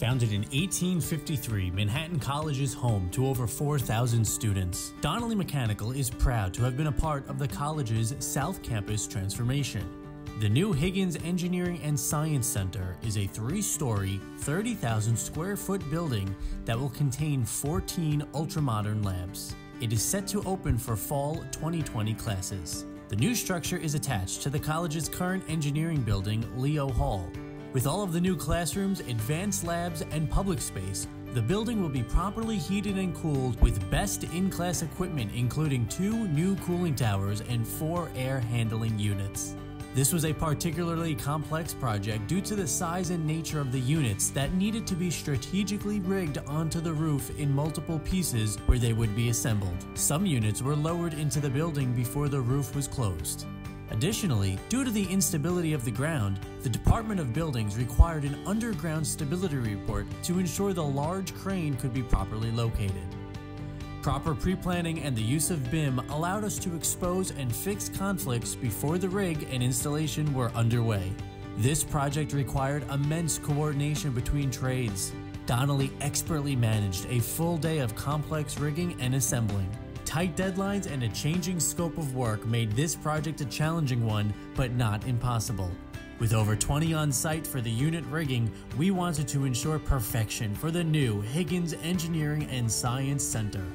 Founded in 1853, Manhattan College is home to over 4,000 students. Donnelly Mechanical is proud to have been a part of the college's South Campus transformation. The new Higgins Engineering and Science Center is a three story, 30,000 square foot building that will contain 14 ultramodern labs. It is set to open for fall 2020 classes. The new structure is attached to the college's current engineering building, Leo Hall, with all of the new classrooms, advanced labs, and public space, the building will be properly heated and cooled with best in class equipment, including two new cooling towers and four air handling units. This was a particularly complex project due to the size and nature of the units that needed to be strategically rigged onto the roof in multiple pieces where they would be assembled. Some units were lowered into the building before the roof was closed. Additionally, due to the instability of the ground, the Department of Buildings required an underground stability report to ensure the large crane could be properly located. Proper pre-planning and the use of BIM allowed us to expose and fix conflicts before the rig and installation were underway. This project required immense coordination between trades. Donnelly expertly managed a full day of complex rigging and assembling. Tight deadlines and a changing scope of work made this project a challenging one, but not impossible. With over 20 on site for the unit rigging, we wanted to ensure perfection for the new Higgins Engineering and Science Center.